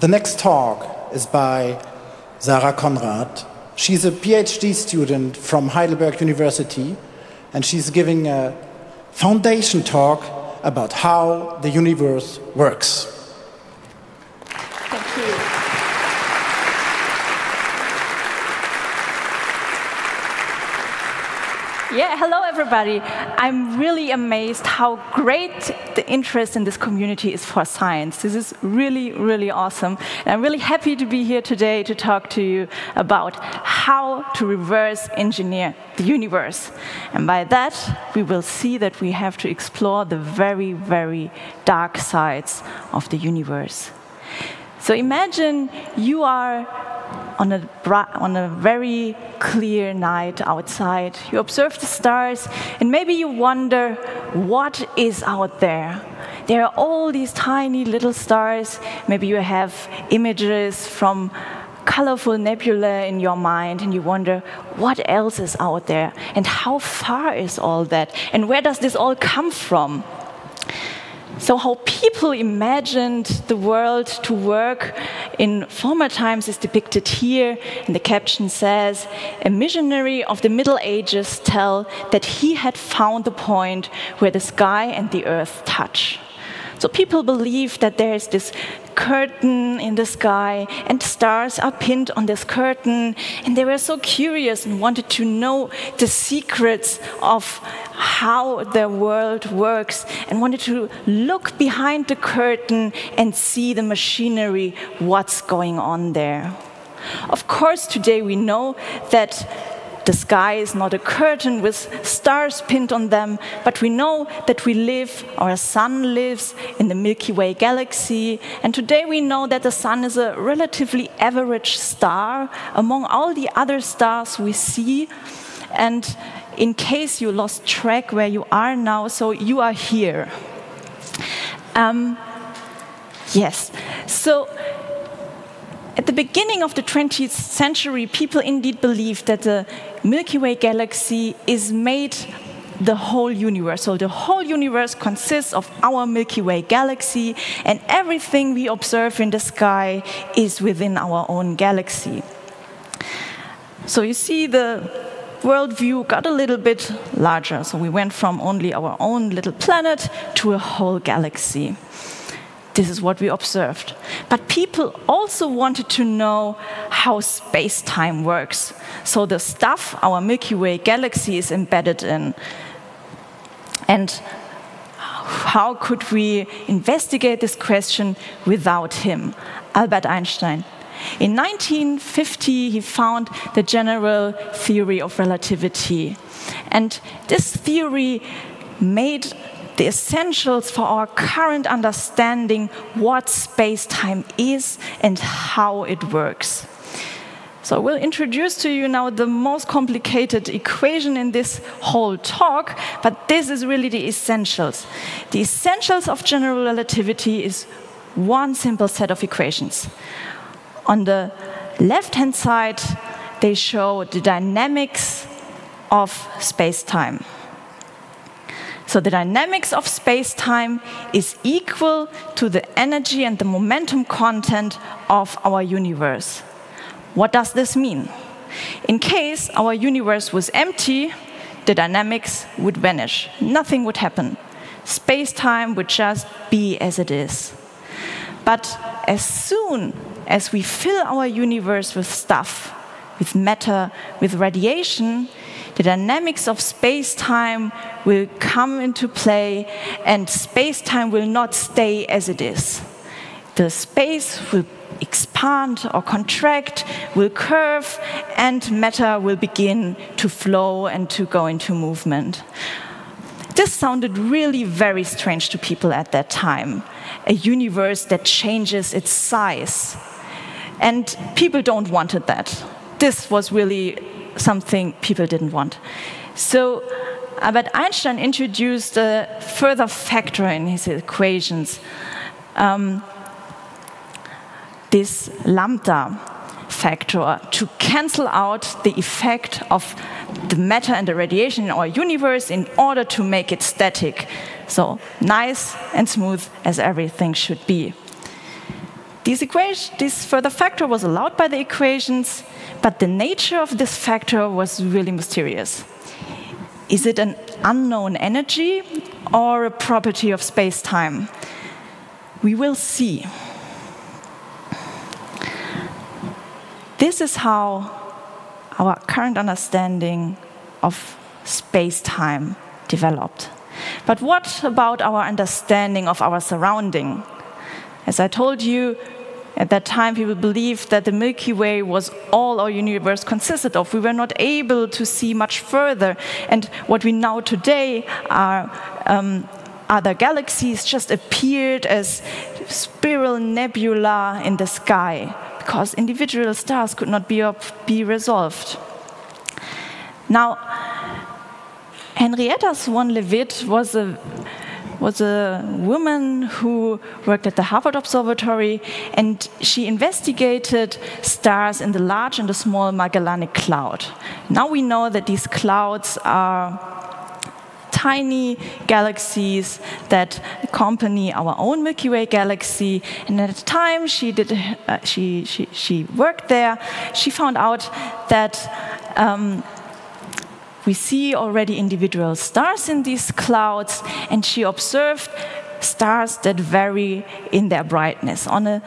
The next talk is by Sara Konrad. She's a PhD student from Heidelberg University, and she's giving a foundation talk about how the universe works. Yeah, hello everybody. I'm really amazed how great the interest in this community is for science. This is really, really awesome. And I'm really happy to be here today to talk to you about how to reverse engineer the universe. And by that, we will see that we have to explore the very, very dark sides of the universe. So imagine you are on a, on a very clear night outside. You observe the stars, and maybe you wonder what is out there. There are all these tiny little stars. Maybe you have images from colorful nebula in your mind, and you wonder what else is out there, and how far is all that, and where does this all come from? So, how people imagined the world to work in former times is depicted here. And the caption says A missionary of the Middle Ages tell that he had found the point where the sky and the earth touch. So people believe that there is this curtain in the sky and stars are pinned on this curtain. And they were so curious and wanted to know the secrets of how the world works and wanted to look behind the curtain and see the machinery, what's going on there. Of course, today we know that the sky is not a curtain with stars pinned on them, but we know that we live, our sun lives in the Milky Way galaxy. And today we know that the sun is a relatively average star among all the other stars we see. And in case you lost track where you are now, so you are here. Um, yes. So at the beginning of the 20th century, people indeed believed that the Milky Way galaxy is made the whole universe. So the whole universe consists of our Milky Way galaxy, and everything we observe in the sky is within our own galaxy. So you see the worldview got a little bit larger. So we went from only our own little planet to a whole galaxy. This is what we observed. But people also wanted to know how space time works. So, the stuff our Milky Way galaxy is embedded in. And how could we investigate this question without him, Albert Einstein? In 1950, he found the general theory of relativity. And this theory made the essentials for our current understanding what space time is and how it works. So I will introduce to you now the most complicated equation in this whole talk, but this is really the essentials. The essentials of general relativity is one simple set of equations. On the left-hand side, they show the dynamics of space-time. So the dynamics of space-time is equal to the energy and the momentum content of our universe. What does this mean? In case our universe was empty, the dynamics would vanish. Nothing would happen. Space-time would just be as it is. But as soon as we fill our universe with stuff, with matter, with radiation, the dynamics of space time will come into play, and space time will not stay as it is. The space will expand or contract, will curve, and matter will begin to flow and to go into movement. This sounded really very strange to people at that time a universe that changes its size. And people don't wanted that. This was really something people didn't want. So Albert Einstein introduced a further factor in his equations. Um, this lambda factor to cancel out the effect of the matter and the radiation in our universe in order to make it static. So nice and smooth as everything should be. Equation, this further factor was allowed by the equations, but the nature of this factor was really mysterious. Is it an unknown energy or a property of space time? We will see. This is how our current understanding of space time developed. But what about our understanding of our surrounding? As I told you, at that time, people believed that the Milky Way was all our universe consisted of. We were not able to see much further. And what we know today are um, other galaxies just appeared as spiral nebula in the sky because individual stars could not be, be resolved. Now, Henrietta Swan Leavitt was a was a woman who worked at the Harvard Observatory and she investigated stars in the large and the small Magellanic Cloud. Now we know that these clouds are tiny galaxies that accompany our own Milky Way galaxy. And at the time she did, uh, she, she, she worked there, she found out that um, we see already individual stars in these clouds, and she observed stars that vary in their brightness on a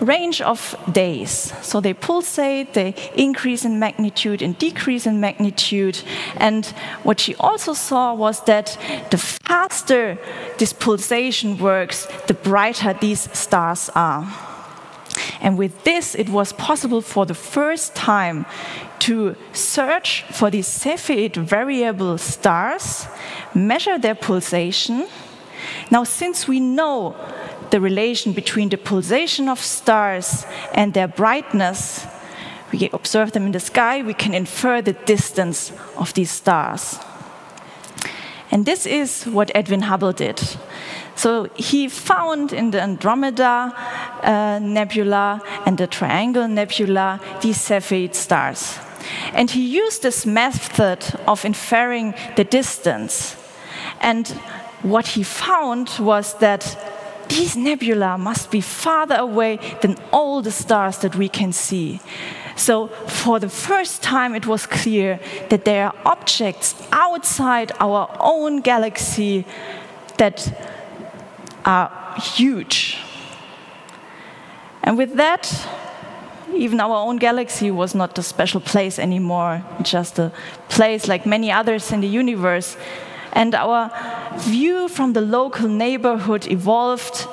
range of days. So they pulsate, they increase in magnitude and decrease in magnitude. And what she also saw was that the faster this pulsation works, the brighter these stars are. And with this, it was possible for the first time to search for these Cepheid variable stars, measure their pulsation. Now, since we know the relation between the pulsation of stars and their brightness, we observe them in the sky, we can infer the distance of these stars. And this is what Edwin Hubble did. So he found in the Andromeda uh, Nebula and the Triangle Nebula these Cepheid stars. And he used this method of inferring the distance. And what he found was that these nebula must be farther away than all the stars that we can see. So, for the first time, it was clear that there are objects outside our own galaxy that are huge. And with that, even our own galaxy was not a special place anymore, just a place like many others in the universe. And our view from the local neighborhood evolved.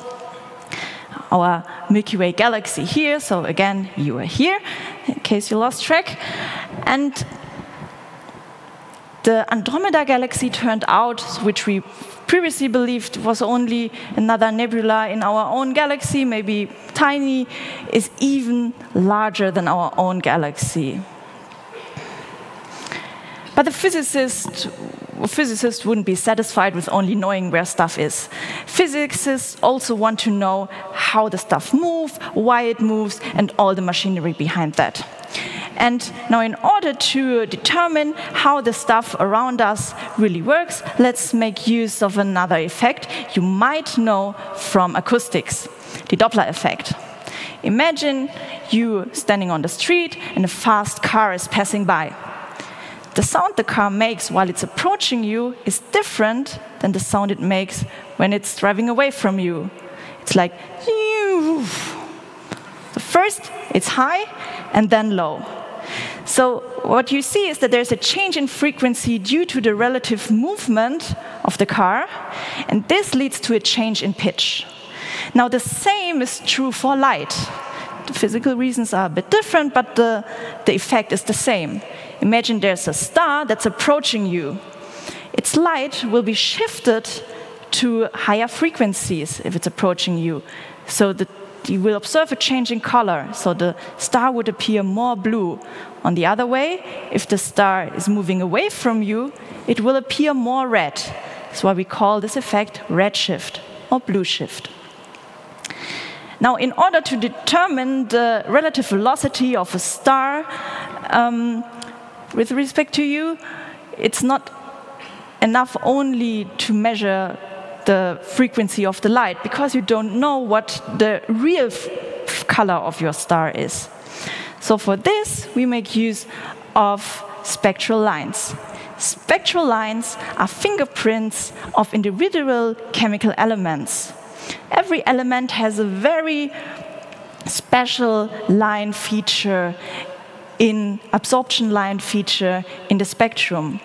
Our Milky Way galaxy here, so again, you are here, in case you lost track. And the Andromeda galaxy turned out, which we previously believed was only another nebula in our own galaxy, maybe tiny, is even larger than our own galaxy. But the physicist, physicists wouldn't be satisfied with only knowing where stuff is. Physicists also want to know how the stuff moves, why it moves, and all the machinery behind that. And now, in order to determine how the stuff around us really works, let's make use of another effect you might know from acoustics the Doppler effect. Imagine you standing on the street and a fast car is passing by. The sound the car makes while it's approaching you is different than the sound it makes when it's driving away from you. It's like, first it's high and then low. So what you see is that there's a change in frequency due to the relative movement of the car, and this leads to a change in pitch. Now the same is true for light. The physical reasons are a bit different, but the, the effect is the same. Imagine there's a star that's approaching you. Its light will be shifted to higher frequencies if it's approaching you. So the you will observe a change in color. So the star would appear more blue. On the other way, if the star is moving away from you, it will appear more red. That's why we call this effect redshift or blue shift. Now, in order to determine the relative velocity of a star um, with respect to you, it's not enough only to measure the frequency of the light because you don't know what the real color of your star is. So for this, we make use of spectral lines. Spectral lines are fingerprints of individual chemical elements. Every element has a very special line feature in absorption line feature in the spectrum.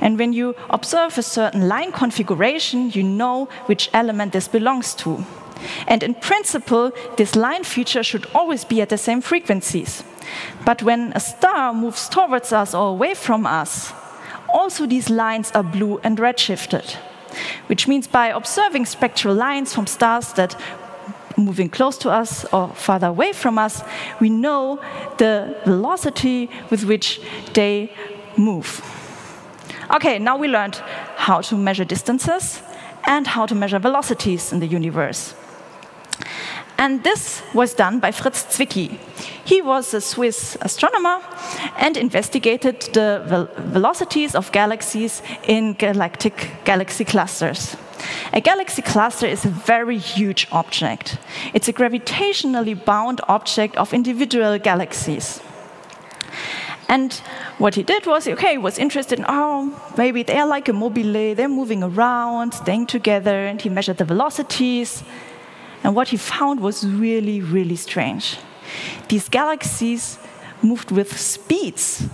And when you observe a certain line configuration, you know which element this belongs to. And in principle, this line feature should always be at the same frequencies. But when a star moves towards us or away from us, also these lines are blue and redshifted. Which means by observing spectral lines from stars that moving close to us or farther away from us, we know the velocity with which they move. Okay, now we learned how to measure distances and how to measure velocities in the universe. And this was done by Fritz Zwicky. He was a Swiss astronomer and investigated the vel velocities of galaxies in galactic galaxy clusters. A galaxy cluster is a very huge object. It's a gravitationally bound object of individual galaxies. And what he did was, okay, he was interested in, oh, maybe they're like a mobile, they're moving around, staying together, and he measured the velocities. And what he found was really, really strange. These galaxies moved with speeds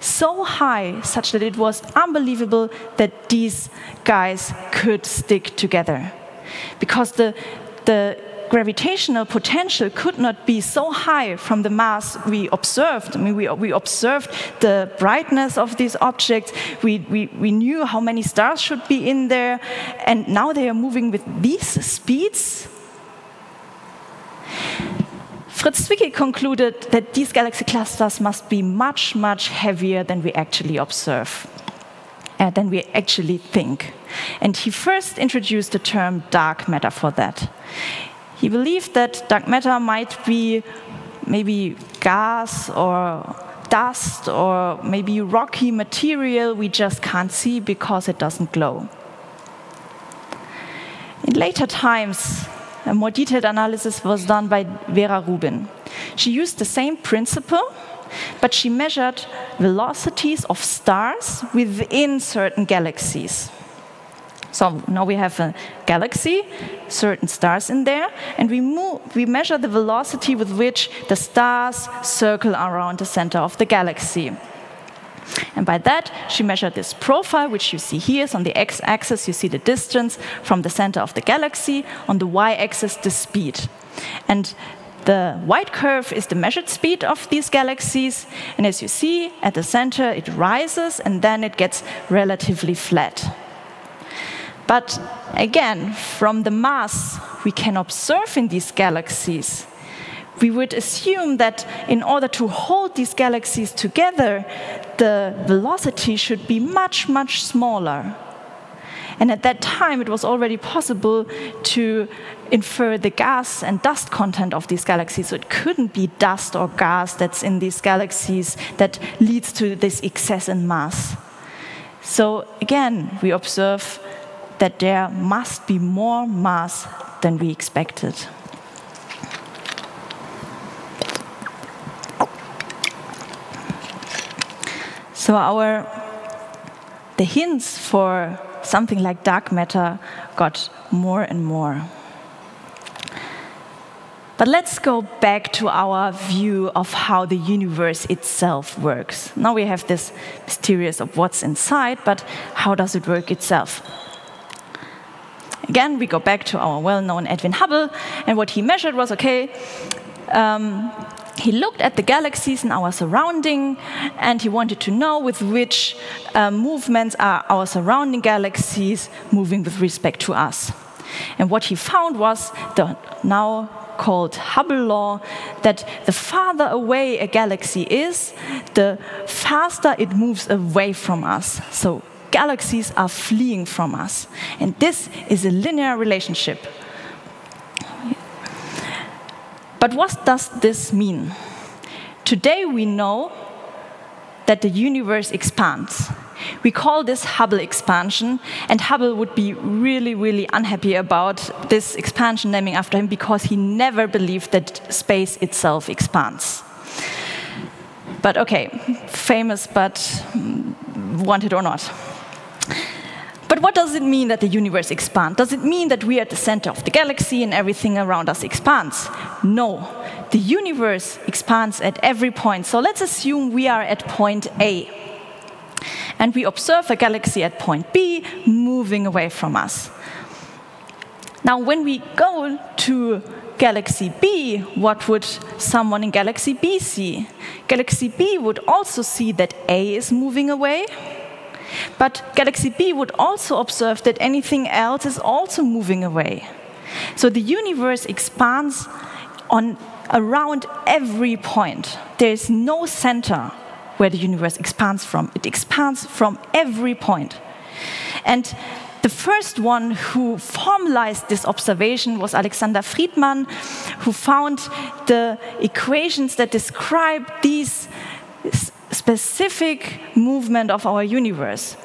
so high, such that it was unbelievable that these guys could stick together. Because the, the gravitational potential could not be so high from the mass we observed. I mean, we, we observed the brightness of these objects, we, we, we knew how many stars should be in there, and now they are moving with these speeds Fritz Zwicky concluded that these galaxy clusters must be much, much heavier than we actually observe, uh, than we actually think. And he first introduced the term dark matter for that. He believed that dark matter might be maybe gas or dust or maybe rocky material we just can't see because it doesn't glow. In later times, a more detailed analysis was done by Vera Rubin. She used the same principle, but she measured velocities of stars within certain galaxies. So now we have a galaxy, certain stars in there, and we, move, we measure the velocity with which the stars circle around the center of the galaxy. And by that, she measured this profile, which you see here. So on the x-axis, you see the distance from the center of the galaxy. On the y-axis, the speed. And the white curve is the measured speed of these galaxies. And as you see, at the center, it rises, and then it gets relatively flat. But again, from the mass we can observe in these galaxies, we would assume that in order to hold these galaxies together, the velocity should be much, much smaller. And at that time, it was already possible to infer the gas and dust content of these galaxies. So it couldn't be dust or gas that's in these galaxies that leads to this excess in mass. So again, we observe that there must be more mass than we expected. So our the hints for something like dark matter got more and more. But let's go back to our view of how the universe itself works. Now we have this mysterious of what's inside, but how does it work itself? Again, we go back to our well known Edwin Hubble, and what he measured was okay, um, he looked at the galaxies in our surrounding and he wanted to know with which uh, movements are our surrounding galaxies moving with respect to us. And what he found was the now called Hubble law that the farther away a galaxy is, the faster it moves away from us. So galaxies are fleeing from us. And this is a linear relationship. But what does this mean? Today we know that the universe expands. We call this Hubble expansion, and Hubble would be really, really unhappy about this expansion naming after him because he never believed that space itself expands. But okay, famous but wanted or not. But what does it mean that the universe expands? Does it mean that we are at the center of the galaxy and everything around us expands? No. The universe expands at every point. So let's assume we are at point A. And we observe a galaxy at point B moving away from us. Now, when we go to galaxy B, what would someone in galaxy B see? Galaxy B would also see that A is moving away, but galaxy B would also observe that anything else is also moving away. So the universe expands on around every point. There is no center where the universe expands from. It expands from every point. And the first one who formalized this observation was Alexander Friedmann, who found the equations that describe these specific movement of our universe.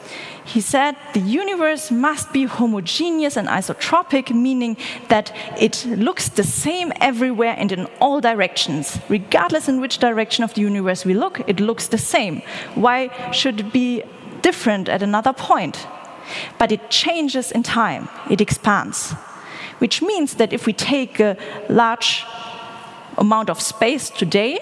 He said the universe must be homogeneous and isotropic, meaning that it looks the same everywhere and in all directions. Regardless in which direction of the universe we look, it looks the same. Why should it be different at another point? But it changes in time, it expands. Which means that if we take a large amount of space today,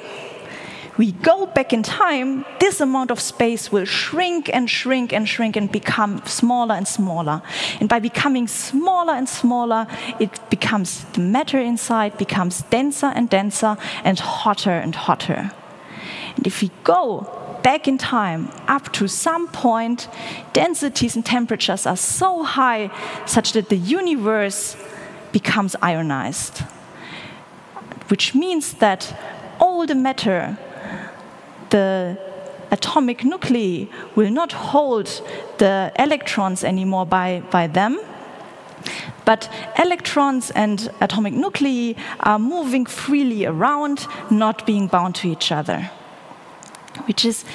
we go back in time, this amount of space will shrink and shrink and shrink and become smaller and smaller. And by becoming smaller and smaller, it becomes the matter inside becomes denser and denser and hotter and hotter. And if we go back in time up to some point, densities and temperatures are so high such that the universe becomes ionized. Which means that all the matter, the atomic nuclei, will not hold the electrons anymore by, by them. But electrons and atomic nuclei are moving freely around, not being bound to each other which is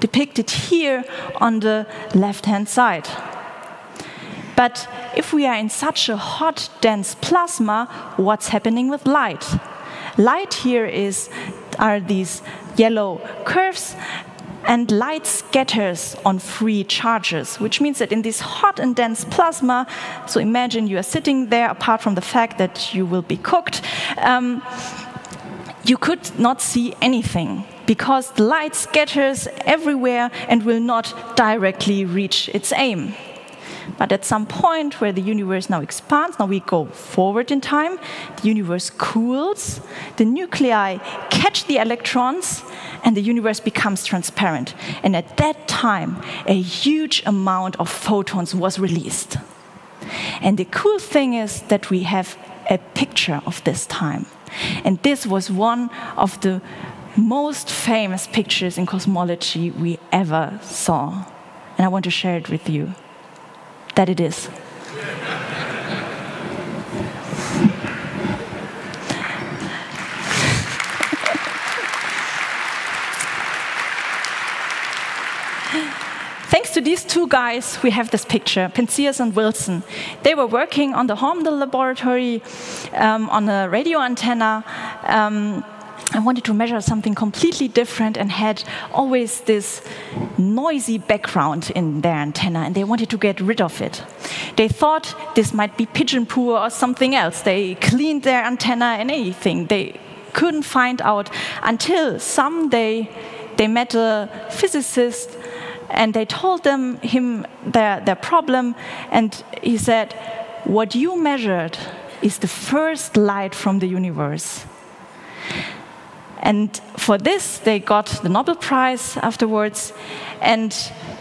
depicted here on the left hand side. But if we are in such a hot, dense plasma, what's happening with light? Light here is, are these yellow curves, and light scatters on free charges, which means that in this hot and dense plasma, so imagine you are sitting there, apart from the fact that you will be cooked, um, you could not see anything because the light scatters everywhere and will not directly reach its aim. But at some point where the universe now expands, now we go forward in time, the universe cools, the nuclei catch the electrons, and the universe becomes transparent. And at that time, a huge amount of photons was released. And the cool thing is that we have a picture of this time. And this was one of the most famous pictures in cosmology we ever saw. And I want to share it with you. That it is. Thanks to these two guys, we have this picture, Penzias and Wilson. They were working on the Holmdel laboratory um, on a radio antenna. Um, I wanted to measure something completely different and had always this noisy background in their antenna, and they wanted to get rid of it. They thought this might be pigeon poo or something else. They cleaned their antenna and anything. They couldn't find out until someday they met a physicist and they told them him their, their problem, and he said, What you measured is the first light from the universe. And for this, they got the Nobel Prize afterwards, and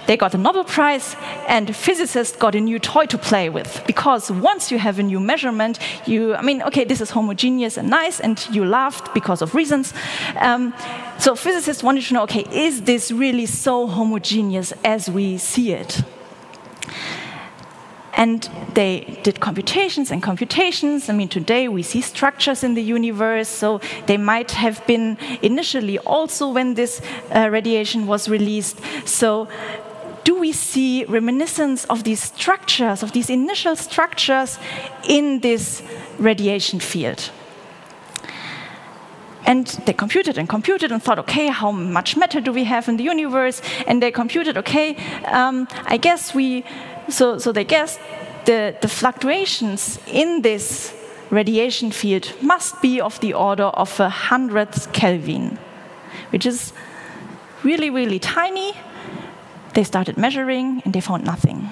they got the Nobel Prize, and physicists got a new toy to play with. Because once you have a new measurement, you, I mean, okay, this is homogeneous and nice, and you laughed because of reasons. Um, so physicists wanted to know, okay, is this really so homogeneous as we see it? And they did computations and computations. I mean, today we see structures in the universe, so they might have been initially also when this uh, radiation was released. So do we see reminiscence of these structures, of these initial structures in this radiation field? And they computed and computed and thought, okay, how much matter do we have in the universe? And they computed, okay, um, I guess we, so, so they guessed the, the fluctuations in this radiation field must be of the order of a hundredth Kelvin, which is really, really tiny. They started measuring and they found nothing.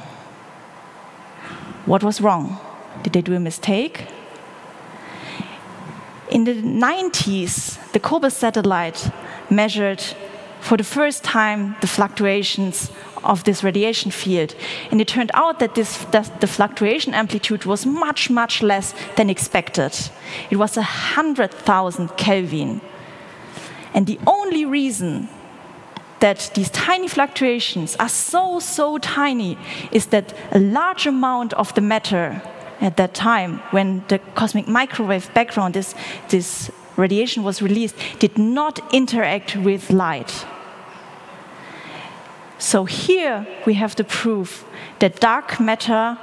What was wrong? Did they do a mistake? In the 90s, the COBE satellite measured for the first time the fluctuations of this radiation field. And it turned out that, this, that the fluctuation amplitude was much, much less than expected. It was 100,000 Kelvin. And the only reason that these tiny fluctuations are so, so tiny is that a large amount of the matter at that time, when the cosmic microwave background, this, this radiation was released, did not interact with light. So here we have the proof that dark matter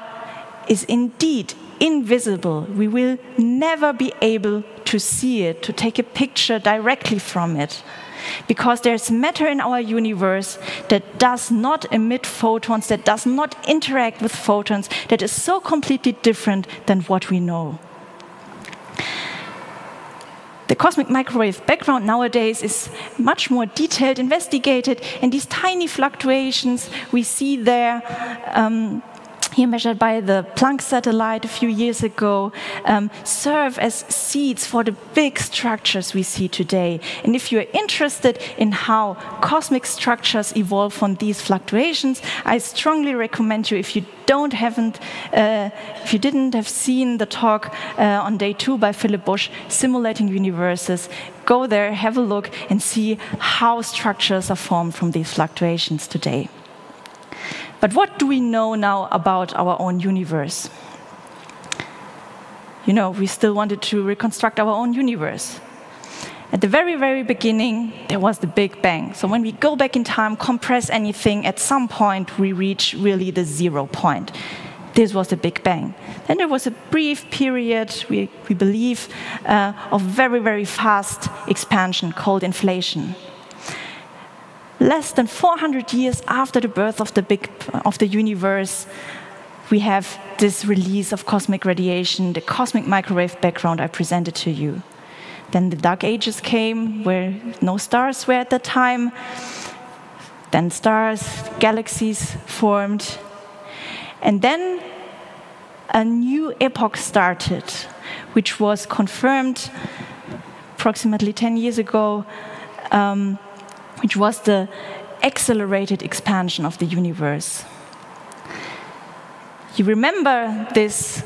is indeed invisible. We will never be able to see it, to take a picture directly from it. Because there's matter in our universe that does not emit photons, that does not interact with photons, that is so completely different than what we know. The cosmic microwave background nowadays is much more detailed, investigated, and these tiny fluctuations we see there. Um, here measured by the Planck satellite a few years ago, um, serve as seeds for the big structures we see today. And if you're interested in how cosmic structures evolve from these fluctuations, I strongly recommend you, if you don't haven't, uh, if you didn't have seen the talk uh, on day two by Philipp Busch, Simulating Universes, go there, have a look, and see how structures are formed from these fluctuations today. But what do we know now about our own universe? You know, we still wanted to reconstruct our own universe. At the very, very beginning, there was the Big Bang. So when we go back in time, compress anything, at some point we reach really the zero point. This was the Big Bang. Then there was a brief period, we, we believe, uh, of very, very fast expansion called inflation less than 400 years after the birth of the, big, of the universe, we have this release of cosmic radiation, the cosmic microwave background I presented to you. Then the Dark Ages came, where no stars were at that time. Then stars, galaxies formed. And then a new epoch started, which was confirmed approximately 10 years ago. Um, which was the accelerated expansion of the universe. You remember this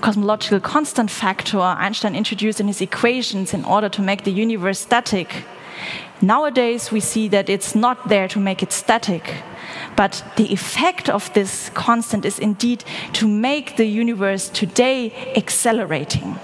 cosmological constant factor Einstein introduced in his equations in order to make the universe static. Nowadays, we see that it's not there to make it static, but the effect of this constant is indeed to make the universe today accelerating.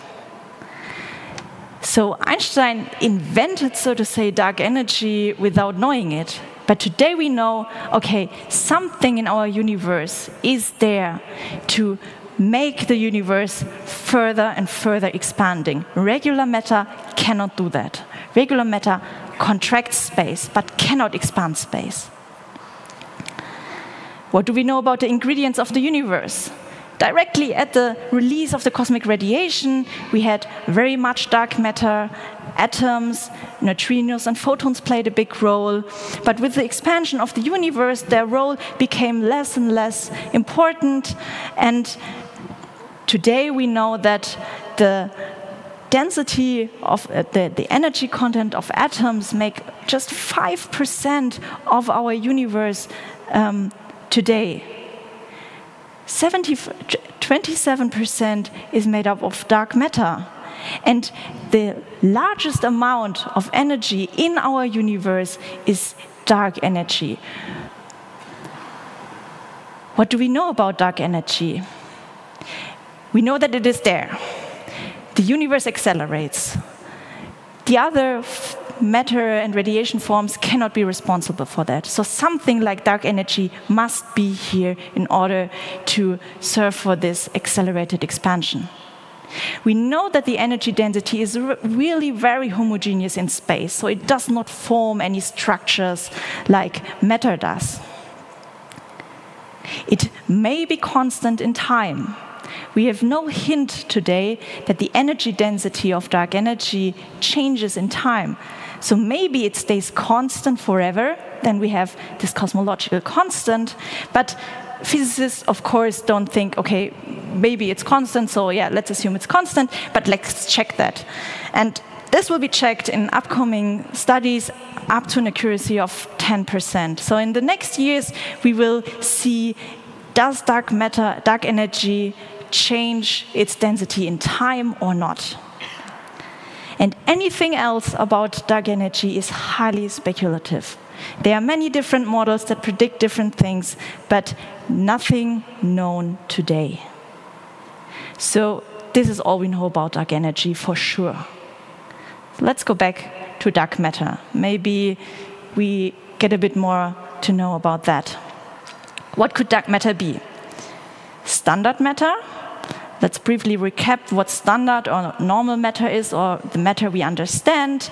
So Einstein invented, so to say, dark energy without knowing it. But today we know okay, something in our universe is there to make the universe further and further expanding. Regular matter cannot do that. Regular matter contracts space but cannot expand space. What do we know about the ingredients of the universe? Directly at the release of the cosmic radiation, we had very much dark matter, atoms, neutrinos, and photons played a big role. But with the expansion of the universe, their role became less and less important. And today we know that the density of uh, the, the energy content of atoms make just 5% of our universe um, today 27% is made up of dark matter. And the largest amount of energy in our universe is dark energy. What do we know about dark energy? We know that it is there. The universe accelerates. The other matter and radiation forms cannot be responsible for that. So something like dark energy must be here in order to serve for this accelerated expansion. We know that the energy density is really very homogeneous in space, so it does not form any structures like matter does. It may be constant in time. We have no hint today that the energy density of dark energy changes in time. So maybe it stays constant forever, then we have this cosmological constant, but physicists, of course, don't think, okay, maybe it's constant, so yeah, let's assume it's constant, but let's check that. And this will be checked in upcoming studies up to an accuracy of 10%. So in the next years, we will see does dark matter, dark energy change its density in time or not? And anything else about dark energy is highly speculative. There are many different models that predict different things, but nothing known today. So, this is all we know about dark energy for sure. Let's go back to dark matter. Maybe we get a bit more to know about that. What could dark matter be? Standard matter, Let's briefly recap what standard or normal matter is, or the matter we understand.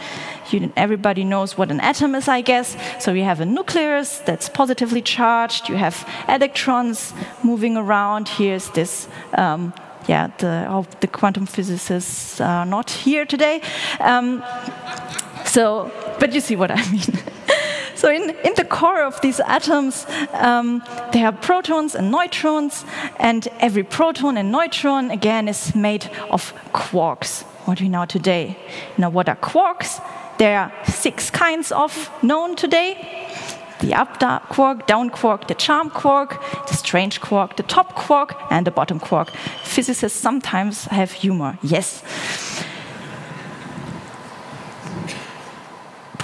You, everybody knows what an atom is, I guess. So you have a nucleus that's positively charged. You have electrons moving around. Here's this. Um, yeah, the, oh, the quantum physicists are not here today. Um, so, but you see what I mean. So in, in the core of these atoms, um, there are protons and neutrons, and every proton and neutron, again, is made of quarks, what we know today. Now, what are quarks? There are six kinds of known today. The up quark, down quark, the charm quark, the strange quark, the top quark, and the bottom quark. Physicists sometimes have humor, yes.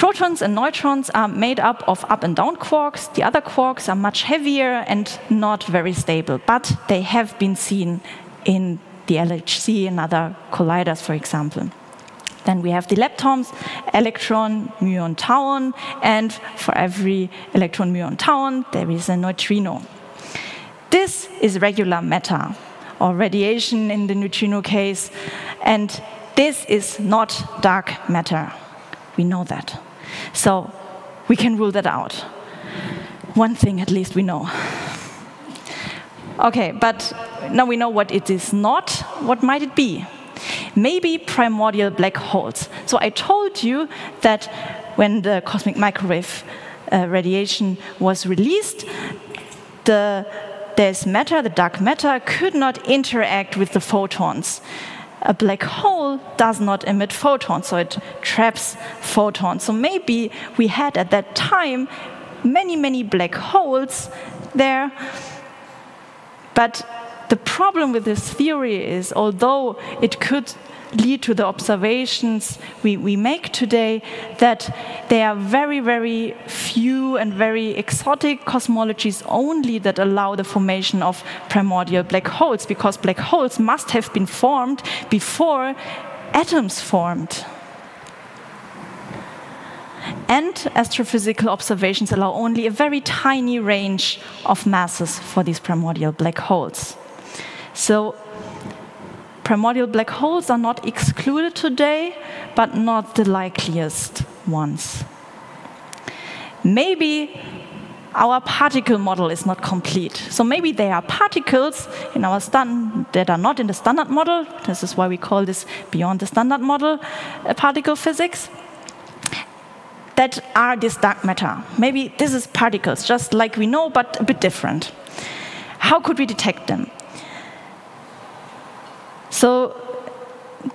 Protons and neutrons are made up of up and down quarks. The other quarks are much heavier and not very stable, but they have been seen in the LHC and other colliders, for example. Then we have the leptons, electron, muon, tauon, and for every electron, muon, tauon, there is a neutrino. This is regular matter, or radiation in the neutrino case, and this is not dark matter. We know that. So we can rule that out. One thing at least we know. Okay, but now we know what it is not. What might it be? Maybe primordial black holes. So I told you that when the cosmic microwave uh, radiation was released, the this matter, the dark matter, could not interact with the photons a black hole does not emit photons, so it traps photons. So maybe we had at that time many, many black holes there. But the problem with this theory is, although it could lead to the observations we, we make today that there are very, very few and very exotic cosmologies only that allow the formation of primordial black holes, because black holes must have been formed before atoms formed. And astrophysical observations allow only a very tiny range of masses for these primordial black holes. So primordial black holes are not excluded today, but not the likeliest ones. Maybe our particle model is not complete. So maybe there are particles in our that are not in the standard model. This is why we call this beyond the standard model uh, particle physics. That are this dark matter. Maybe this is particles, just like we know, but a bit different. How could we detect them? So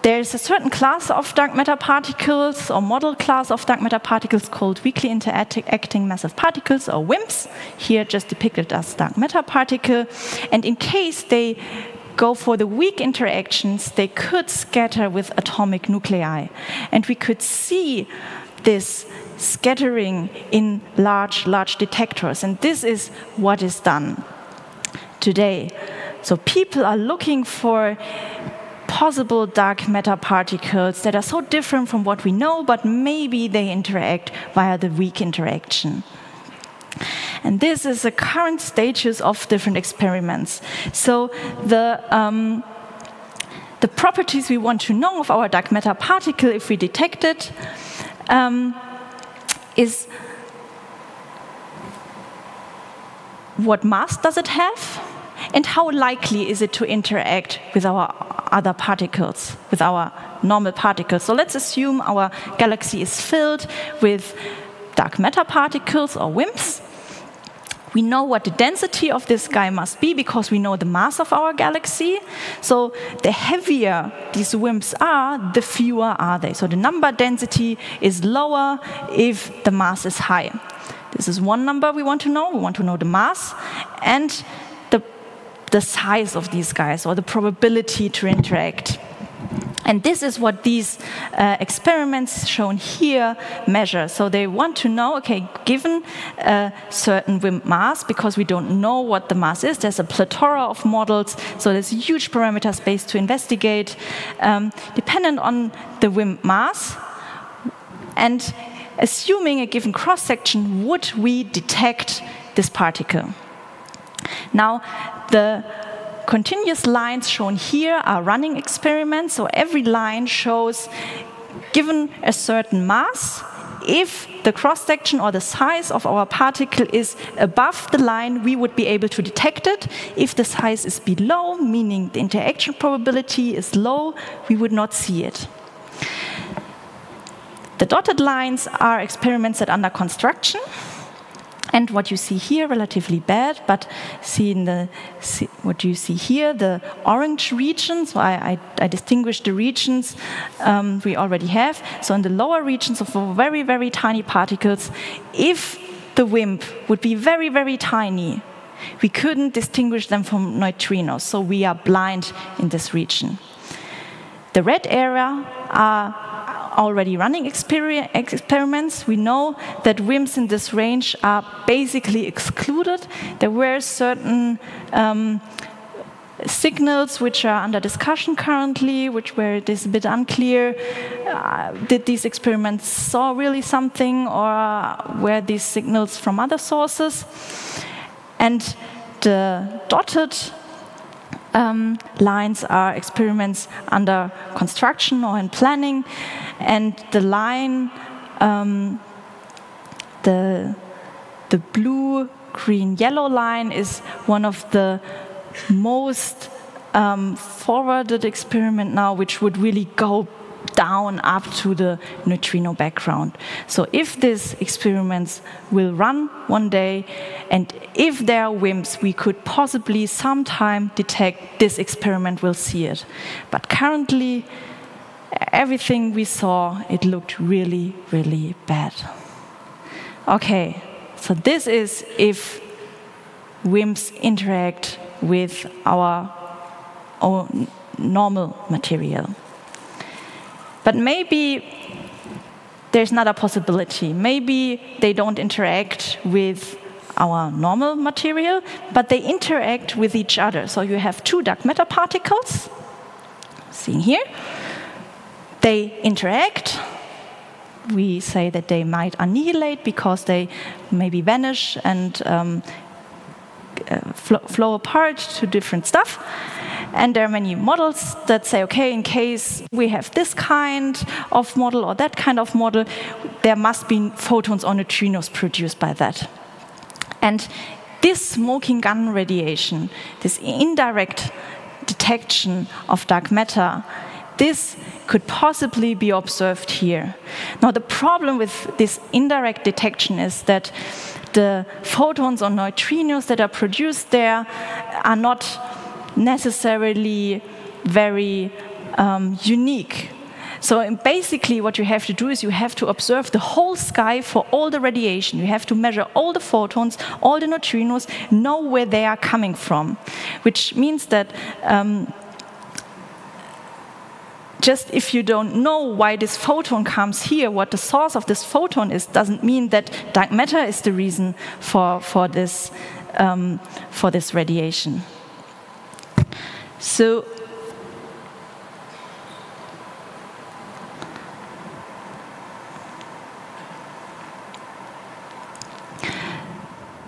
there's a certain class of dark matter particles or model class of dark matter particles called weakly interacting massive particles or WIMPs, here just depicted as dark matter particle. And in case they go for the weak interactions, they could scatter with atomic nuclei. And we could see this scattering in large, large detectors. And this is what is done today. So people are looking for possible dark matter particles that are so different from what we know, but maybe they interact via the weak interaction. And this is the current status of different experiments. So the um, the properties we want to know of our dark matter particle, if we detect it, um, is what mass does it have, and how likely is it to interact with our other particles, with our normal particles. So let's assume our galaxy is filled with dark matter particles or WIMPs. We know what the density of this guy must be because we know the mass of our galaxy. So the heavier these WIMPs are, the fewer are they. So the number density is lower if the mass is high. This is one number we want to know. We want to know the mass and the, size of these guys or the probability to interact. And this is what these uh, experiments shown here measure. So they want to know, okay, given a certain WIMP mass, because we don't know what the mass is, there's a plethora of models, so there's a huge parameter space to investigate, um, dependent on the WIMP mass. And assuming a given cross section, would we detect this particle? Now, the continuous lines shown here are running experiments. So every line shows, given a certain mass, if the cross section or the size of our particle is above the line, we would be able to detect it. If the size is below, meaning the interaction probability is low, we would not see it. The dotted lines are experiments that are under construction. And what you see here, relatively bad, but see in the see what you see here, the orange regions. So I, I, I distinguish the regions um, we already have. So in the lower regions of very very tiny particles, if the WIMP would be very very tiny, we couldn't distinguish them from neutrinos. So we are blind in this region. The red area are already running experiments. We know that WIMPs in this range are basically excluded. There were certain um, signals which are under discussion currently, which were it is a bit unclear. Uh, did these experiments saw really something, or were these signals from other sources? And the dotted um, lines are experiments under construction or in planning, and the line, um, the the blue, green, yellow line is one of the most um, forwarded experiment now, which would really go down up to the neutrino background. So if these experiments will run one day, and if there are WIMPs, we could possibly sometime detect this experiment will see it. But currently, everything we saw, it looked really, really bad. Okay, so this is if WIMPs interact with our normal material. But maybe there's not a possibility. Maybe they don't interact with our normal material, but they interact with each other. So you have two dark matter particles, seen here. They interact. We say that they might annihilate because they maybe vanish and um, uh, flow apart to different stuff. And there are many models that say, okay, in case we have this kind of model or that kind of model, there must be photons or neutrinos produced by that. And this smoking gun radiation, this indirect detection of dark matter, this could possibly be observed here. Now, the problem with this indirect detection is that the photons or neutrinos that are produced there are not necessarily very um, unique. So basically, what you have to do is you have to observe the whole sky for all the radiation. You have to measure all the photons, all the neutrinos, know where they are coming from, which means that. Um, just if you don't know why this photon comes here, what the source of this photon is, doesn't mean that dark matter is the reason for, for, this, um, for this radiation. So,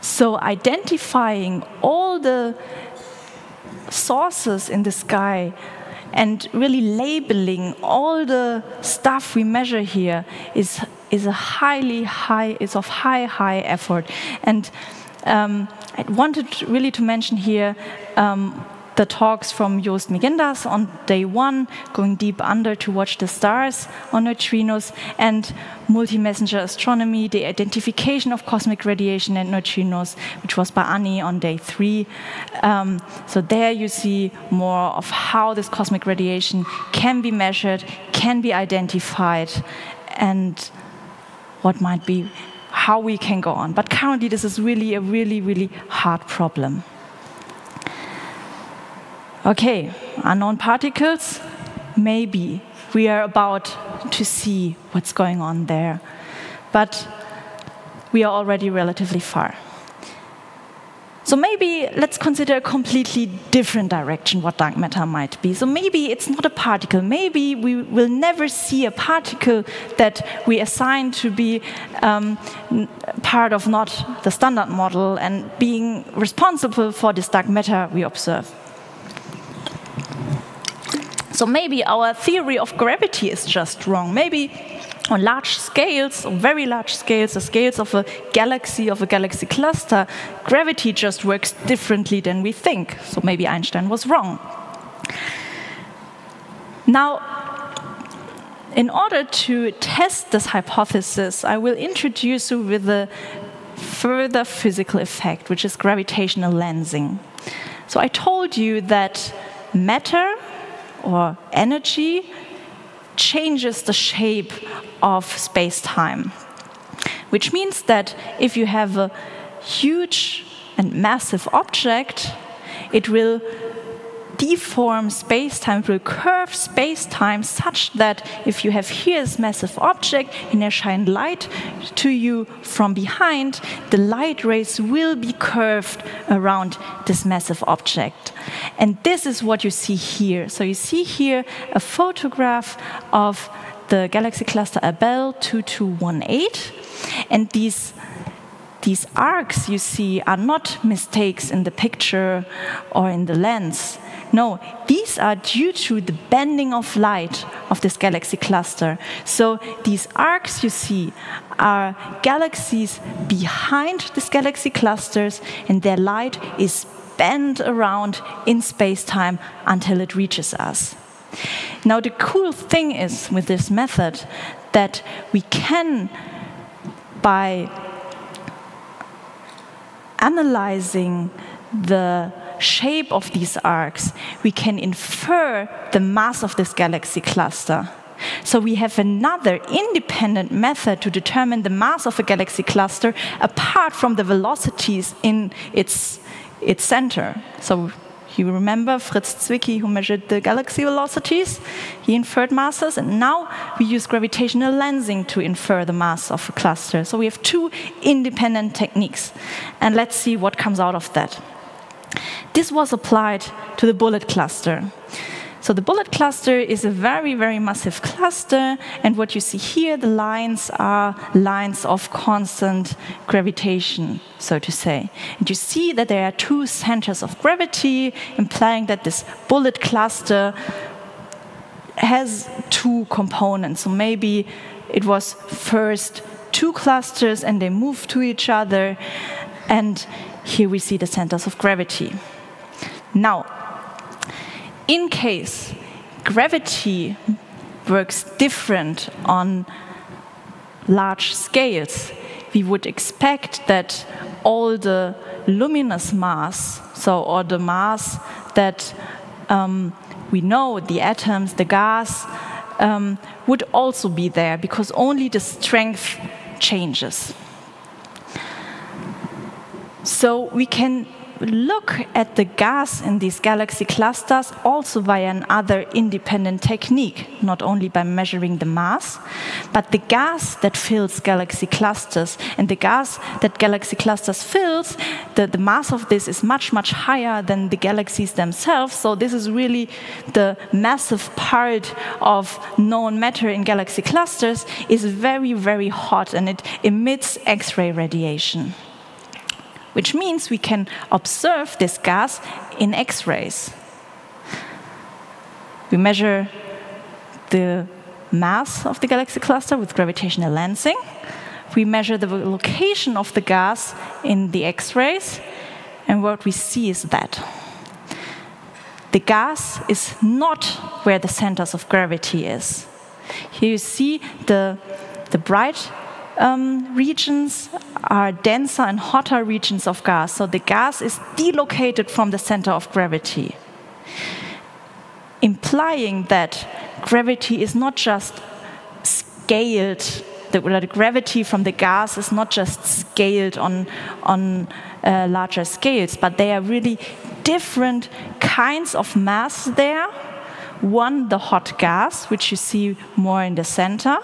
so identifying all the sources in the sky and really labeling all the stuff we measure here is is a highly high is of high high effort. And um, I wanted really to mention here um, the talks from Joost Megindas on day one, going deep under to watch the stars on neutrinos, and multi-messenger astronomy, the identification of cosmic radiation and neutrinos, which was by Annie on day three. Um, so there you see more of how this cosmic radiation can be measured, can be identified, and what might be how we can go on. But currently, this is really a really, really hard problem. Okay, unknown particles, maybe we are about to see what's going on there. But we are already relatively far. So maybe let's consider a completely different direction what dark matter might be. So maybe it's not a particle. Maybe we will never see a particle that we assign to be um, part of not the standard model and being responsible for this dark matter we observe. So maybe our theory of gravity is just wrong. Maybe on large scales, on very large scales, the scales of a galaxy, of a galaxy cluster, gravity just works differently than we think. So maybe Einstein was wrong. Now, in order to test this hypothesis, I will introduce you with a further physical effect, which is gravitational lensing. So I told you that matter or energy changes the shape of space time. Which means that if you have a huge and massive object, it will deform space-time, will curve space-time such that if you have here this massive object and I shine light to you from behind, the light rays will be curved around this massive object. And this is what you see here. So you see here a photograph of the galaxy cluster Abell 2218. And these these arcs you see are not mistakes in the picture or in the lens. No, these are due to the bending of light of this galaxy cluster. So these arcs you see are galaxies behind these galaxy clusters, and their light is bent around in space time until it reaches us. Now, the cool thing is with this method that we can, by analyzing the shape of these arcs, we can infer the mass of this galaxy cluster. So we have another independent method to determine the mass of a galaxy cluster apart from the velocities in its, its center. So you remember Fritz Zwicky, who measured the galaxy velocities? He inferred masses, and now we use gravitational lensing to infer the mass of a cluster. So we have two independent techniques, and let's see what comes out of that. This was applied to the bullet cluster. So the bullet cluster is a very, very massive cluster, and what you see here, the lines are lines of constant gravitation, so to say. And you see that there are two centers of gravity, implying that this bullet cluster has two components. So maybe it was first two clusters and they moved to each other, and here we see the centers of gravity. Now, in case gravity works different on large scales, we would expect that all the luminous mass, so or the mass that um, we know, the atoms, the gas, um, would also be there because only the strength changes. So we can look at the gas in these galaxy clusters also via another independent technique, not only by measuring the mass, but the gas that fills galaxy clusters. And the gas that galaxy clusters fills, the, the mass of this is much, much higher than the galaxies themselves. So this is really the massive part of known matter in galaxy clusters is very, very hot and it emits X-ray radiation which means we can observe this gas in X rays. We measure the mass of the galaxy cluster with gravitational lensing. We measure the location of the gas in the X rays, and what we see is that the gas is not where the centers of gravity is. Here you see the, the bright um, regions are denser and hotter regions of gas. So the gas is delocated from the center of gravity, implying that gravity is not just scaled, the, the gravity from the gas is not just scaled on, on uh, larger scales, but they are really different kinds of mass there. One, the hot gas, which you see more in the center,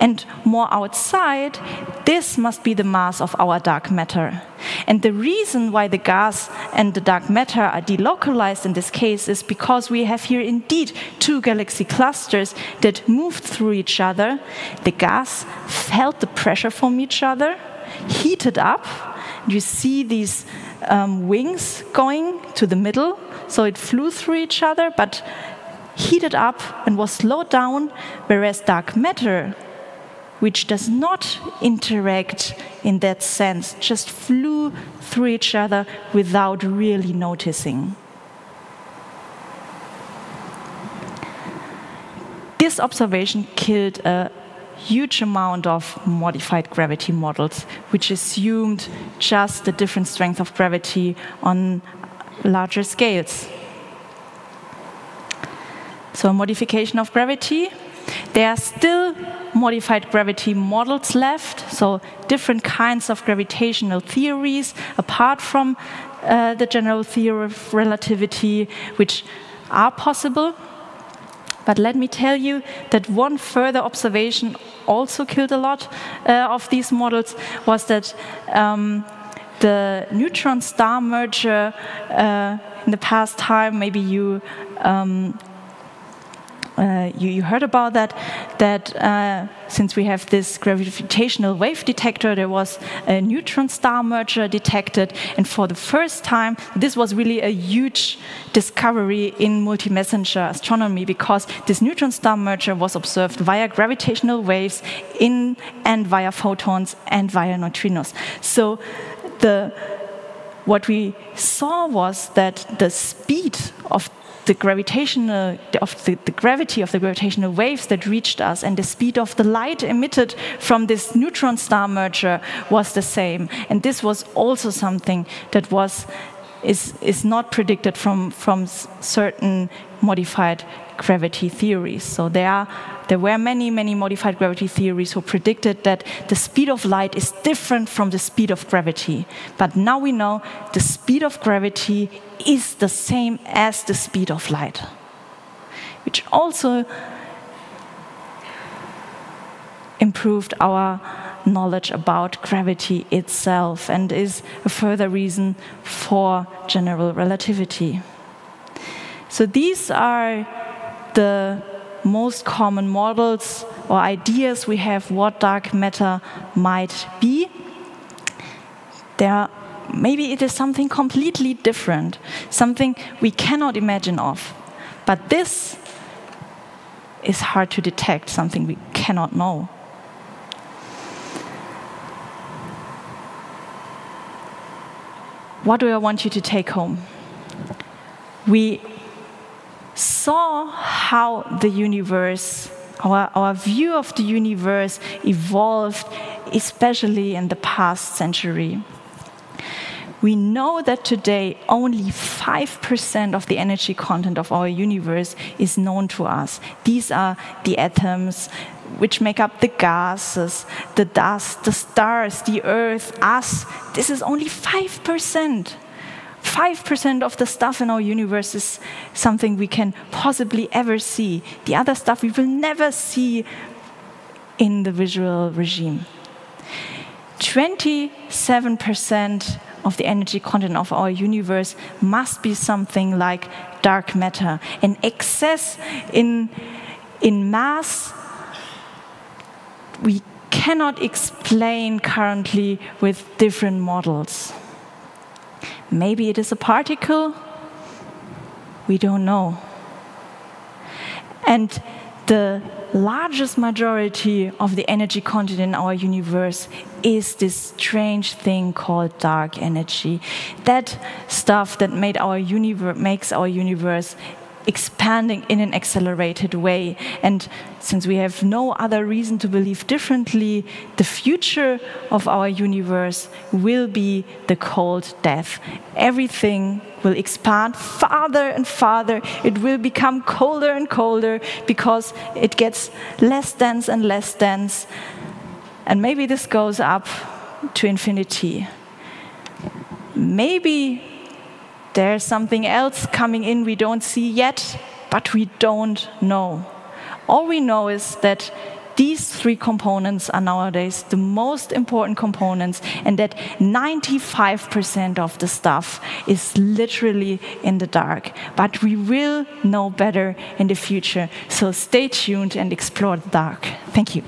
and more outside, this must be the mass of our dark matter. And the reason why the gas and the dark matter are delocalized in this case is because we have here indeed two galaxy clusters that moved through each other. The gas felt the pressure from each other, heated up. You see these um, wings going to the middle, so it flew through each other, but heated up and was slowed down, whereas dark matter, which does not interact in that sense, just flew through each other without really noticing. This observation killed a huge amount of modified gravity models, which assumed just the different strength of gravity on larger scales. So, a modification of gravity. There are still modified gravity models left, so different kinds of gravitational theories apart from uh, the general theory of relativity, which are possible. But let me tell you that one further observation also killed a lot uh, of these models was that um, the neutron star merger uh, in the past time, maybe you um, uh, you, you, heard about that, that uh, since we have this gravitational wave detector, there was a neutron star merger detected. And for the first time, this was really a huge discovery in multi messenger astronomy because this neutron star merger was observed via gravitational waves in and via photons and via neutrinos. So the what we saw was that the speed of the gravitational of the, the, gravity of the gravitational waves that reached us and the speed of the light emitted from this neutron star merger was the same. And this was also something that was is is not predicted from from certain modified gravity theories so there are there were many, many modified gravity theories who predicted that the speed of light is different from the speed of gravity. But now we know the speed of gravity is the same as the speed of light, which also improved our knowledge about gravity itself and is a further reason for general relativity. So these are the most common models or ideas we have what dark matter might be. There maybe it is something completely different, something we cannot imagine of. But this is hard to detect, something we cannot know. What do I want you to take home? We saw how the universe, our, our view of the universe evolved, especially in the past century. We know that today only 5% of the energy content of our universe is known to us. These are the atoms which make up the gases, the dust, the stars, the earth, us. This is only 5%. 5% of the stuff in our universe is something we can possibly ever see. The other stuff we will never see in the visual regime. 27% of the energy content of our universe must be something like dark matter. An excess in, in mass we cannot explain currently with different models. Maybe it is a particle. We don't know. And the largest majority of the energy content in our universe is this strange thing called dark energy. That stuff that made our universe, makes our universe expanding in an accelerated way. And since we have no other reason to believe differently, the future of our universe will be the cold death. Everything will expand farther and farther. It will become colder and colder because it gets less dense and less dense. And maybe this goes up to infinity. Maybe there's something else coming in we don't see yet, but we don't know. All we know is that these three components are nowadays the most important components, and that 95% of the stuff is literally in the dark. But we will know better in the future. So stay tuned and explore the dark. Thank you.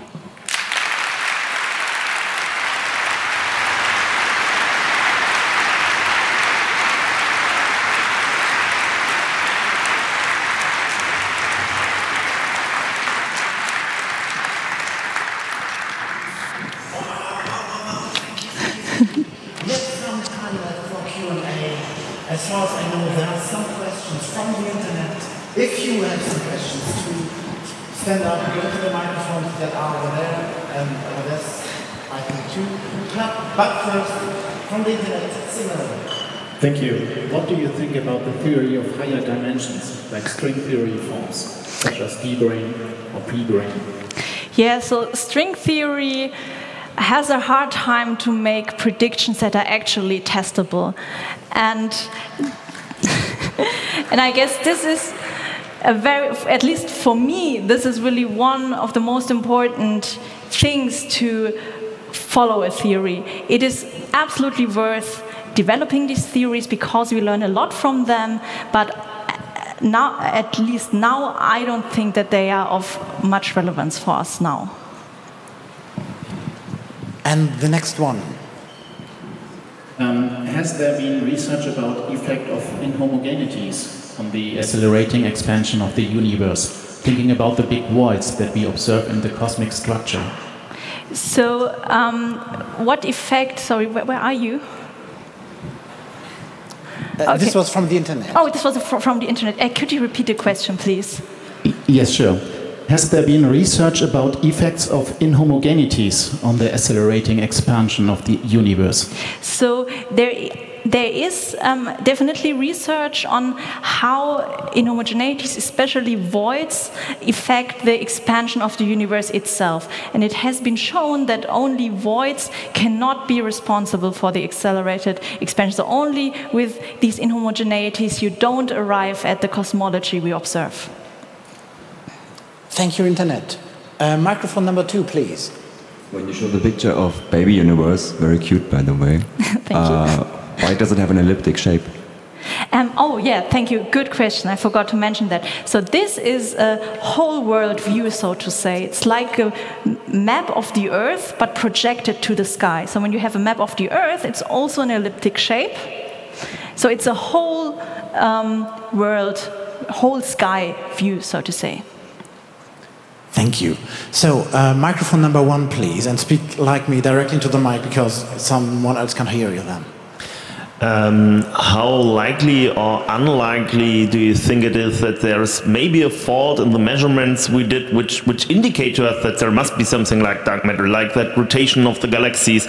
As far as I know, there are some questions from the internet. If you have some questions, to stand up, go to the microphones that are over there, and over this, I think too. But first, from the internet, similarly. Thank you. What do you think about the theory of higher dimensions, like string theory forms, such as D-brane or P-brane? Yeah, so string theory has a hard time to make predictions that are actually testable. And, and I guess this is a very, at least for me, this is really one of the most important things to follow a theory. It is absolutely worth developing these theories because we learn a lot from them, but now, at least now, I don't think that they are of much relevance for us now. And the next one. Um, has there been research about effect of inhomogeneities on the accelerating expansion of the universe, thinking about the big voids that we observe in the cosmic structure? So, um, what effect? Sorry, where, where are you? Uh, okay. This was from the internet. Oh, this was from the internet. Uh, could you repeat the question, please? Yes, sure. Has there been research about effects of inhomogeneities on the accelerating expansion of the universe? So there there is um, definitely research on how inhomogeneities, especially voids, affect the expansion of the universe itself. And it has been shown that only voids cannot be responsible for the accelerated expansion. So only with these inhomogeneities you don't arrive at the cosmology we observe. Thank you, Internet. Uh, microphone number two, please. When you show the picture of baby universe, very cute, by the way. thank uh, you. Why does it have an elliptic shape? Um, oh, yeah, thank you. Good question. I forgot to mention that. So, this is a whole world view, so to say. It's like a map of the Earth, but projected to the sky. So, when you have a map of the Earth, it's also an elliptic shape. So, it's a whole um, world, whole sky view, so to say. Thank you. So, uh, microphone number one, please, and speak like me directly into the mic because someone else can hear you then. Um, how likely or unlikely do you think it is that there's maybe a fault in the measurements we did, which which indicate to us that there must be something like dark matter, like that rotation of the galaxies?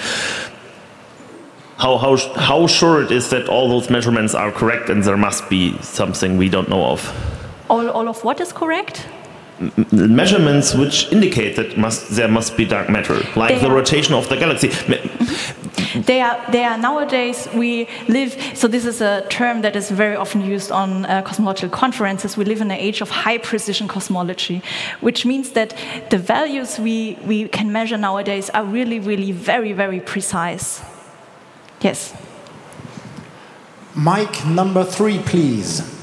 How how how sure it is that all those measurements are correct, and there must be something we don't know of? All all of what is correct? Measurements which indicate that must, there must be dark matter, like they the are, rotation of the galaxy. They are, they are nowadays, we live, so this is a term that is very often used on uh, cosmological conferences. We live in an age of high precision cosmology, which means that the values we, we can measure nowadays are really, really very, very precise. Yes. Mic number three, please.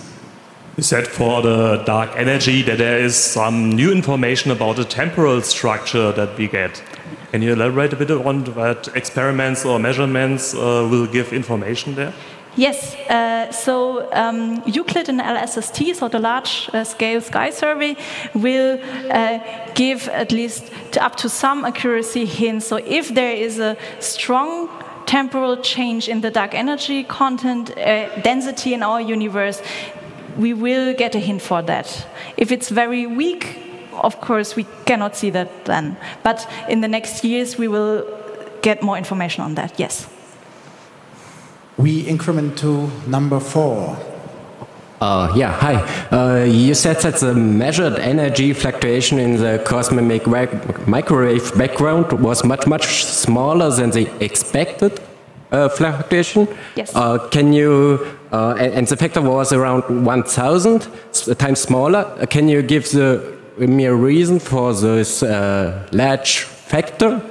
You said for the dark energy that there is some new information about the temporal structure that we get. Can you elaborate a bit on what experiments or measurements uh, will give information there? Yes, uh, so um, Euclid and LSST, so the large uh, scale sky survey, will uh, give at least to up to some accuracy hints. So if there is a strong temporal change in the dark energy content uh, density in our universe, we will get a hint for that. If it's very weak, of course, we cannot see that then. But in the next years, we will get more information on that, yes. We increment to number four. Uh, yeah, hi. Uh, you said that the measured energy fluctuation in the cosmic microwave background was much, much smaller than the expected uh, fluctuation. Yes. Uh, can you, uh, and, and, the factor was around 1000 times smaller. Uh, can you give the, me a reason for this large factor?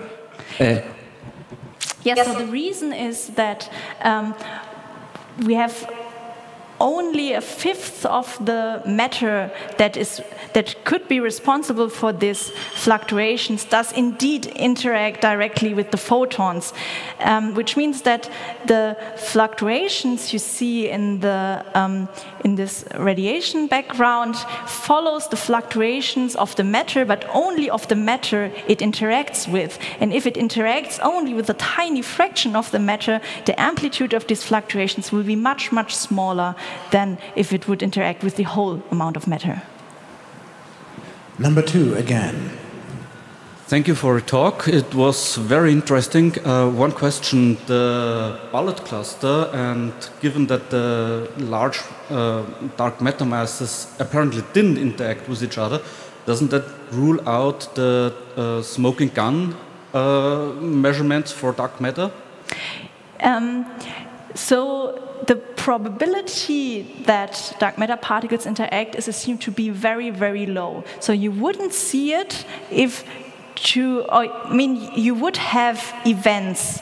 Yes, so the reason is that um, we have only a fifth of the matter that is that could be responsible for these fluctuations does indeed interact directly with the photons, um, which means that the fluctuations you see in the um, in this radiation background follows the fluctuations of the matter, but only of the matter it interacts with. And if it interacts only with a tiny fraction of the matter, the amplitude of these fluctuations will be much much smaller than if it would interact with the whole amount of matter. Number two again. Thank you for your talk. It was very interesting. Uh, one question the bullet cluster, and given that the large uh, dark matter masses apparently didn't interact with each other, doesn't that rule out the uh, smoking gun uh, measurements for dark matter? Um, so the probability that dark matter particles interact is assumed to be very, very low. So you wouldn't see it if to, I mean, you would have events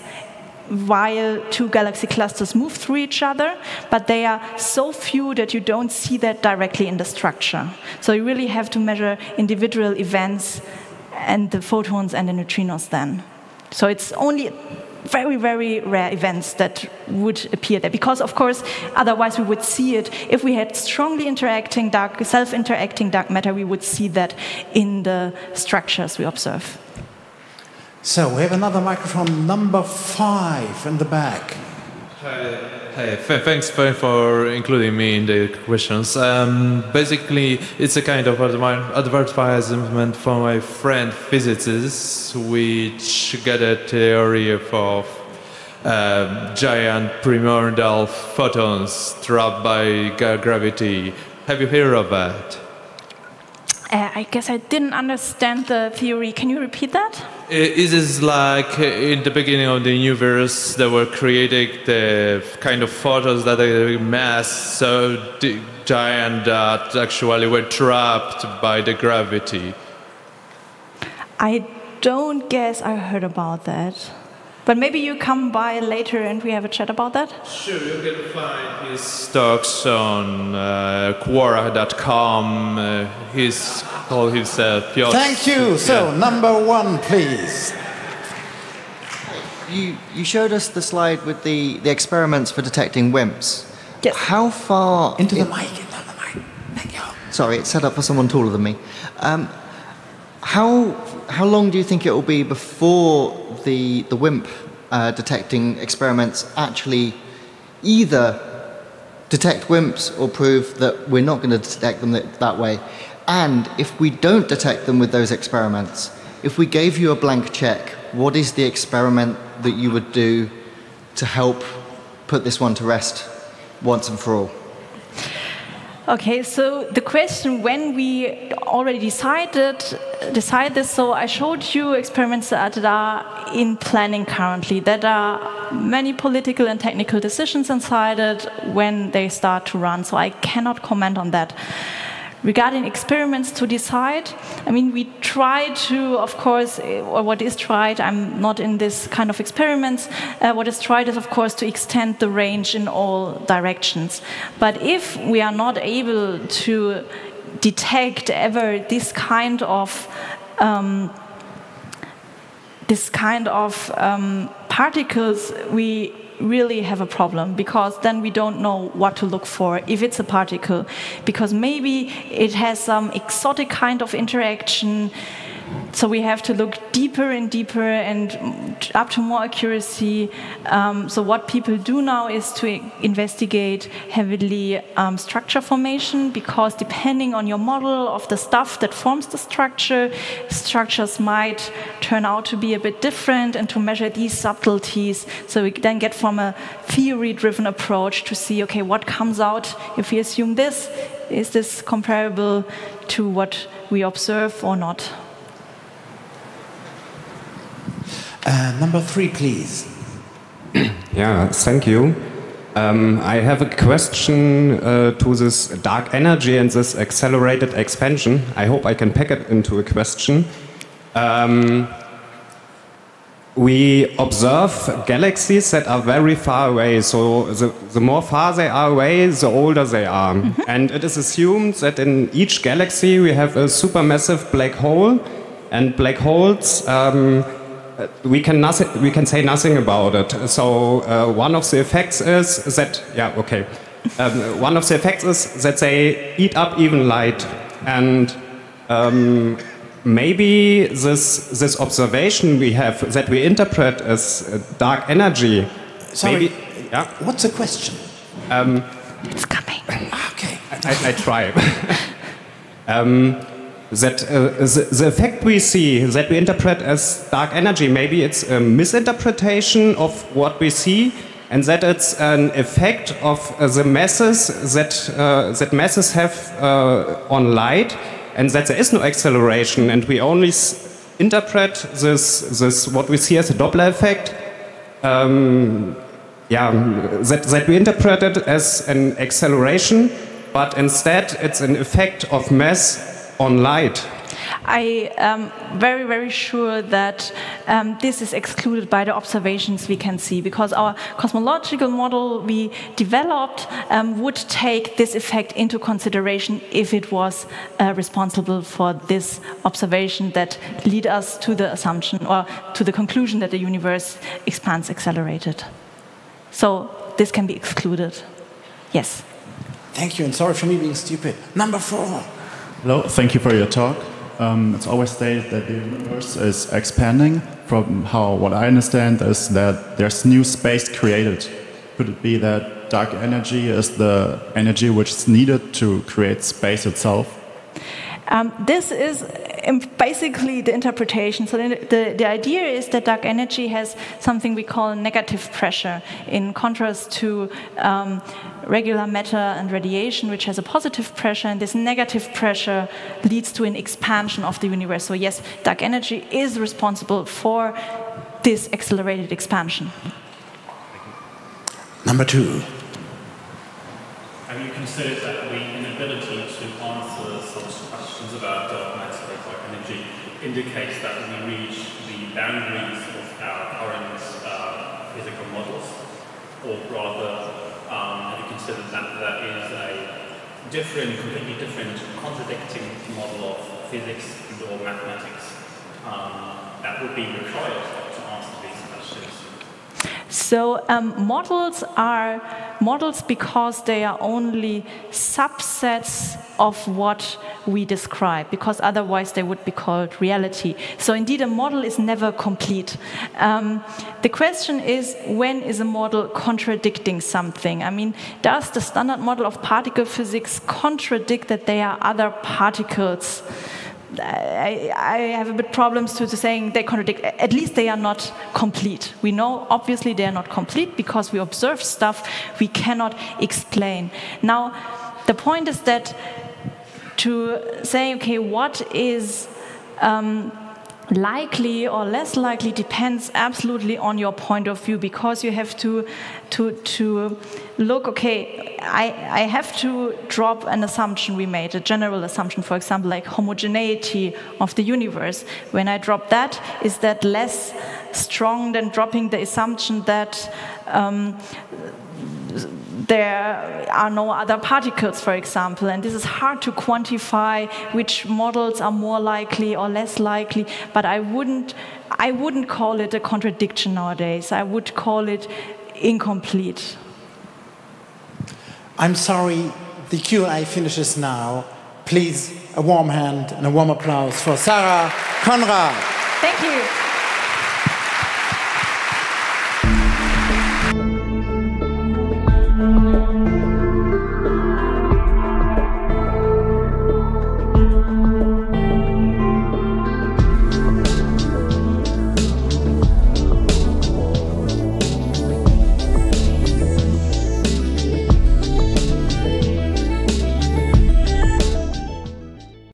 while two galaxy clusters move through each other, but they are so few that you don't see that directly in the structure. So you really have to measure individual events and the photons and the neutrinos then. So it's only very, very rare events that would appear there. Because, of course, otherwise we would see it. If we had strongly interacting dark, self-interacting dark matter, we would see that in the structures we observe. So we have another microphone, number five in the back. Hi. Hey, thanks for including me in the questions. Um, basically, it's a kind of advertisement for my friend physicists, which get a theory of um, giant primordial photons trapped by gravity. Have you heard of that? Uh, I guess I didn't understand the theory. Can you repeat that? It is like in the beginning of the universe, they were creating the kind of photos that are mass so giant that actually were trapped by the gravity. I don't guess I heard about that. But maybe you come by later and we have a chat about that? Sure, you can find his talks on uh, Quora.com. Uh, he's called himself Piotr. Thank you. So, number one, please. You, you showed us the slide with the, the experiments for detecting WIMPs. Yes. How far. Into the mic, into the mic. Thank you. Sorry, it's set up for someone taller than me. Um, how, how long do you think it will be before the, the WIMP uh, detecting experiments actually either detect WIMPs or prove that we're not going to detect them that, that way? And if we don't detect them with those experiments, if we gave you a blank check, what is the experiment that you would do to help put this one to rest once and for all? Okay, so the question when we already decided decide this, so I showed you experiments that are in planning currently. That are many political and technical decisions inside it when they start to run. So I cannot comment on that. Regarding experiments to decide, I mean, we try to, of course, eh, or what is tried, I'm not in this kind of experiments, uh, what is tried is, of course, to extend the range in all directions. But if we are not able to detect ever this kind of um, this kind of um, particles, we really have a problem because then we don't know what to look for if it's a particle, because maybe it has some exotic kind of interaction so we have to look deeper and deeper and up to more accuracy. Um, so what people do now is to investigate heavily um, structure formation because depending on your model of the stuff that forms the structure, structures might turn out to be a bit different and to measure these subtleties. So we then get from a theory-driven approach to see, okay, what comes out if we assume this? Is this comparable to what we observe or not? Uh, number three, please. yeah, thank you. Um, I have a question uh, to this dark energy and this accelerated expansion. I hope I can pack it into a question. Um, we observe galaxies that are very far away. So the, the more far they are away, the older they are. Mm -hmm. And it is assumed that in each galaxy we have a supermassive black hole, and black holes. Um, we can nothing, we can say nothing about it. So uh, one of the effects is that yeah okay. Um, one of the effects is that they eat up even light, and um, maybe this this observation we have that we interpret as dark energy. Sorry, maybe, yeah. What's the question? Um, it's coming. Okay, I, I try. that uh, the, the, effect we see, that we interpret as dark energy, maybe it's a misinterpretation of what we see, and that it's an effect of uh, the masses that, uh, that masses have uh, on light, and that there is no acceleration, and we only interpret this, this what we see as a Doppler effect. Um, yeah, that, that we interpret it as an acceleration, but instead it's an effect of mass on light? I am very, very sure that um, this is excluded by the observations we can see because our cosmological model we developed um, would take this effect into consideration if it was uh, responsible for this observation that lead us to the assumption or to the conclusion that the universe expands accelerated. So this can be excluded. Yes. Thank you, and sorry for me being stupid. Number four. Hello, thank you for your talk. Um, it's always stated that the universe is expanding. From how what I understand is that there's new space created. Could it be that dark energy is the energy which is needed to create space itself? Um, this is basically the interpretation. So the, the, the, idea is that dark energy has something we call negative pressure, in contrast to um, regular matter and radiation, which has a positive pressure, and this negative pressure leads to an expansion of the universe. So yes, dark energy is responsible for this accelerated expansion. Number two. Have you considered that the inability to answer such questions about dark matter or dark energy indicates that we reach the boundaries of our current uh, physical models, or rather, um, you considered that that is a different, completely different, contradicting model of physics or mathematics um, that would be required to answer these questions? So um, models are models because they are only subsets of what we describe, because otherwise they would be called reality. So indeed, a model is never complete. Um, the question is, when is a model contradicting something? I mean, does the standard model of particle physics contradict that there are other particles? I, I, have a bit problems to, to saying they contradict. At least they are not complete. We know obviously they are not complete because we observe stuff we cannot explain. Now, the point is that to say, okay, what is um, likely or less likely depends absolutely on your point of view because you have to to to look okay I, I have to drop an assumption we made a general assumption for example like homogeneity of the universe. When I drop that is that less strong than dropping the assumption that um, there are no other particles, for example, and this is hard to quantify which models are more likely or less likely, but I wouldn't, I wouldn't call it a contradiction nowadays. I would call it incomplete. I'm sorry, the Q&A finishes now. Please, a warm hand and a warm applause for Sara Konrad. Thank you.